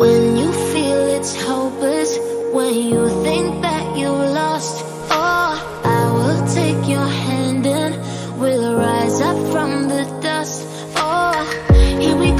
When you feel it's hopeless, when you think that you are lost, oh, I will take your hand and we'll rise up from the dust. Oh, here we go,